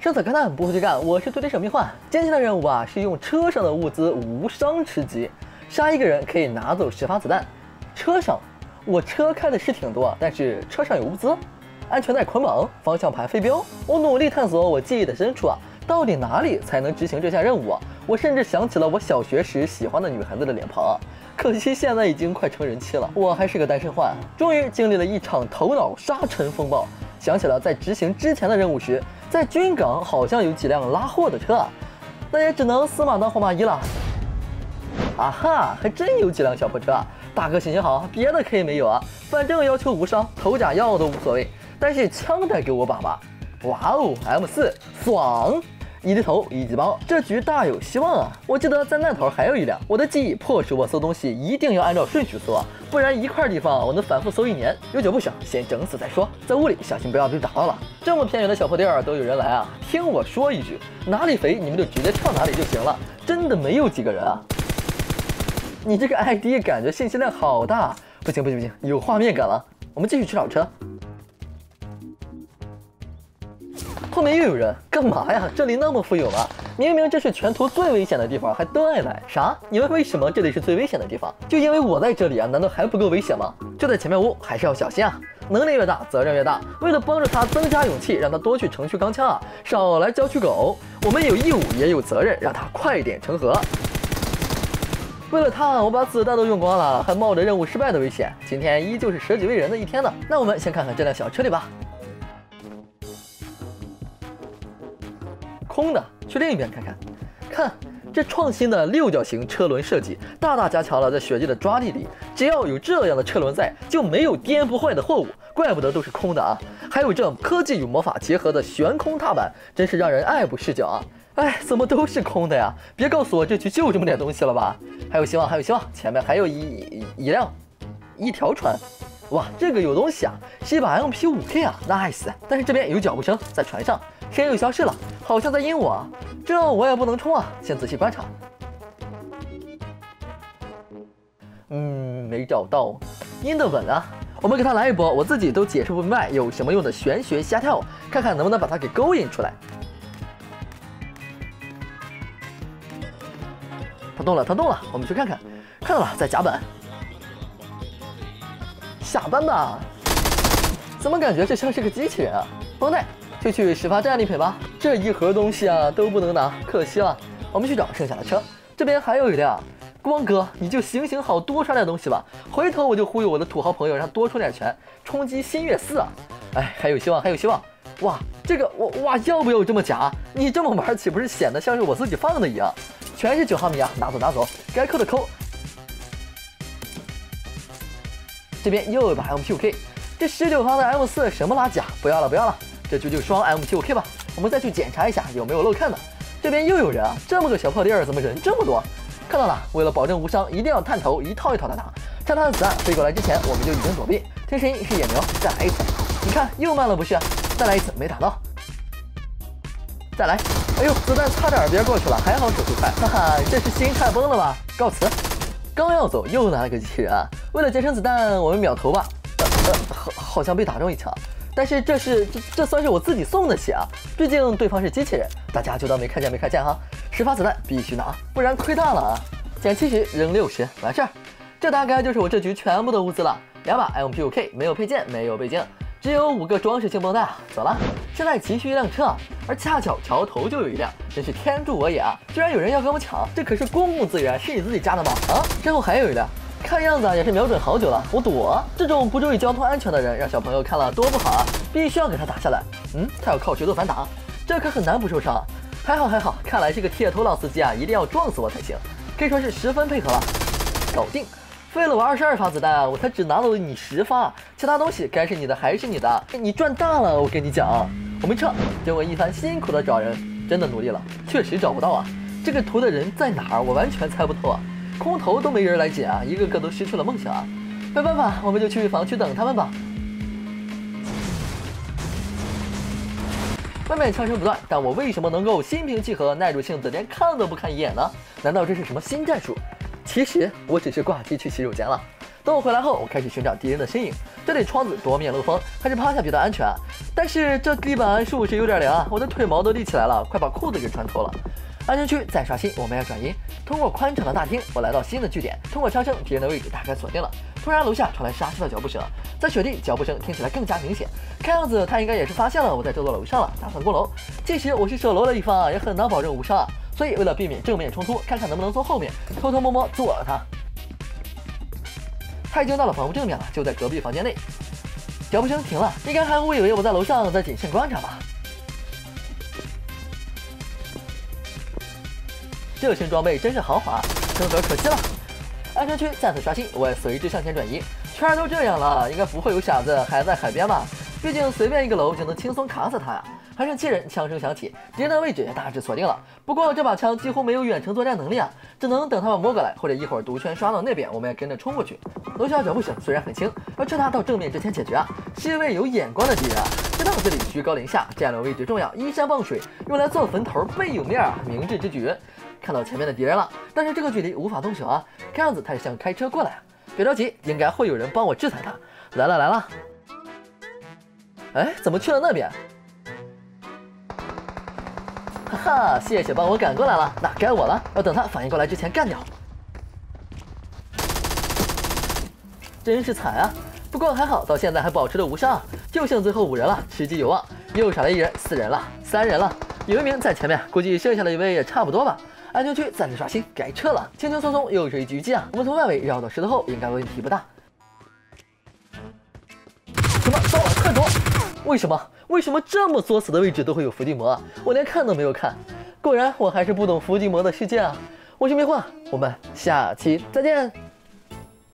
生死勘探不会干，我是推推手迷幻。今天的任务啊是用车上的物资无伤吃鸡，杀一个人可以拿走十发子弹。车上，我车开的是挺多，但是车上有物资，安全带捆绑，方向盘飞镖。我努力探索我记忆的深处啊，到底哪里才能执行这项任务啊？我甚至想起了我小学时喜欢的女孩子的脸庞啊，可惜现在已经快成人期了，我还是个单身汉。终于经历了一场头脑沙尘风暴，想起了在执行之前的任务时。在军港好像有几辆拉货的车，那也只能死马当活马医了。啊哈，还真有几辆小破车啊。大哥心情好，别的可以没有啊，反正要求无伤，头甲药都无所谓，但是枪得给我把把。哇哦，M 四爽。一低头一级包，这局大有希望啊！我记得在那头还有一辆，我的记忆迫使我搜东西一定要按照顺序搜，啊不然一块地方我能反复搜一年。有脚步声，先整死再说。在屋里小心不要被打到了。这么偏远的小破店儿都有人来啊！听我说一句，哪里肥你们就直接跳哪里就行了，真的没有几个人啊！你这个 ID 感觉信息量好大，不行不行不行，有画面感了。我们继续去找车。后面又有人干嘛呀？这里那么富有吗？明明这是全图最危险的地方，还都爱来啥？你们为什么这里是最危险的地方？就因为我在这里啊？难道还不够危险吗？就在前面屋，还是要小心啊！能力越大，责任越大。为了帮助他增加勇气，让他多去城区钢枪啊，少来郊区狗。我们有义务也有责任，让他快点成盒。为了他，我把子弹都用光了，还冒着任务失败的危险。今天依旧是舍己为人的一天呢。那我们先看看这辆小车里吧。空的，去另一边看看。看这创新的六角形车轮设计，大大加强了在雪地的抓地力。只要有这样的车轮在，就没有颠不坏的货物。怪不得都是空的啊！还有这科技与魔法结合的悬空踏板，真是让人爱不释脚啊！哎，怎么都是空的呀？别告诉我这局就这么点东西了吧？还有希望，还有希望！前面还有一一辆一条船。哇，这个有东西啊，是一把 MP 五 K 啊，nice！但是这边有脚步声，在船上，谁又消失了？好像在阴我，这我也不能冲啊，先仔细观察。嗯，没找到，阴的稳啊，我们给他来一波，我自己都解释不明白有什么用的玄学瞎跳，看看能不能把他给勾引出来。他动了，他动了，我们去看看，看到了，在甲板。下班吧？怎么感觉这像是个机器人啊？绷带，就去始发站里赔吧。这一盒东西啊都不能拿，可惜了。我们去找剩下的车，这边还有一辆。光哥，你就行行好，多刷点东西吧。回头我就忽悠我的土豪朋友，让他多充点钱，冲击新月四啊！哎，还有希望，还有希望。哇，这个我哇，要不要这么假？你这么玩岂不是显得像是我自己放的一样？全是九毫米啊，拿走拿走，该扣的扣。这边又一把 M75K，这十九发的 M 四什么垃圾啊！不要了不要了，这就就双 M75K 吧。我们再去检查一下有没有漏看的。这边又有人啊！这么个小破地儿，怎么人这么多？看到了，为了保证无伤，一定要探头一套一套的打。趁他的子弹飞过来之前，我们就已经躲避。听声音是野牛，再来一次。你看又慢了不是？再来一次，没打到。再来，哎呦，子弹差点别过去了，还好手速快。哈哈，这是心态崩了吧？告辞。刚要走，又来了个机器人！为了节省子弹，我们秒投吧。呃呃，好，好像被打中一枪，但是这是这这算是我自己送的血啊！毕竟对方是机器人，大家就当没看见没看见哈。十发子弹必须拿，不然亏大了啊！减七十，扔六十，完事儿。这大概就是我这局全部的物资了。两把 MP5K，没有配件，没有背景。只有五个装饰性绷带！走了，现在急需一辆车，而恰巧桥头就有一辆，真是天助我也啊！居然有人要跟我抢，这可是公共资源，是你自己家的吗？啊！身后还有一辆，看样子也是瞄准好久了。我躲，这种不注意交通安全的人，让小朋友看了多不好啊！必须要给他打下来。嗯，他要靠节奏反打，这可很难不受伤。还好还好，看来这个铁头老司机啊，一定要撞死我才行。可以说是十分配合了，搞定。费了我二十二发子弹啊，我才只拿走了你十发，其他东西该是你的还是你的，你赚大了，我跟你讲。我们撤，经过一番辛苦的找人，真的努力了，确实找不到啊。这个图的人在哪儿？我完全猜不透啊。空投都没人来捡啊，一个个都失去了梦想啊。没办法，我们就去房区等他们吧。外面枪声不断，但我为什么能够心平气和、耐住性子，连看都不看一眼呢？难道这是什么新战术？其实我只是挂机去洗手间了。等我回来后，我开始寻找敌人的身影。这里窗子多面漏风，还是趴下比较安全。但是这地板是不是有点凉啊？我的腿毛都立起来了，快把裤子给穿透了。安全区再刷新，我们要转移。通过宽敞的大厅，我来到新的据点。通过枪声，敌人的位置大概锁定了。突然，楼下传来沙沙的脚步声，在雪地，脚步声听起来更加明显。看样子他应该也是发现了我在这座楼上了，打算过楼。即使我是守楼的一方，也很难保证无伤啊。所以为了避免正面冲突，看看能不能从后面偷偷摸摸做了他。他已经到了房屋正面了，就在隔壁房间内。脚步声停了，应该还会以为我在楼上在谨慎观察吧。这身装备真是豪华，生存可惜了。安全区再次刷新，我也随之向前转移。圈儿都这样了，应该不会有傻子还在海边吧？毕竟随便一个楼就能轻松卡死他呀。还剩七人，枪声响起，敌人的位置也大致锁定了。不过这把枪几乎没有远程作战能力啊，只能等他们摸过来，或者一会儿毒圈刷到那边，我们也跟着冲过去。楼下脚步声虽然很轻，要趁他到正面之前解决啊。是一位有眼光的敌人啊，知道这里居高临下，战略位置重要，依山傍水，用来做坟头倍有面啊，明智之举。看到前面的敌人了，但是这个距离无法动手啊，看样子他是想开车过来。别着急，应该会有人帮我制裁他。来了来了，哎，怎么去了那边？哈哈，谢谢帮我赶过来了，那该我了，要等他反应过来之前干掉。真是惨啊！不过还好，到现在还保持着无伤，就剩最后五人了，吃鸡有望。又少了一人，四人了，三人了，有一名在前面，估计剩下的一位也差不多吧。安全区暂时刷新，该撤了。轻轻松松又是一局击啊！我们从外围绕到石头后，应该问题不大。为什么？为什么这么作死的位置都会有伏地魔啊？我连看都没有看。果然，我还是不懂伏地魔的世界啊！我是迷幻，我们下期再见。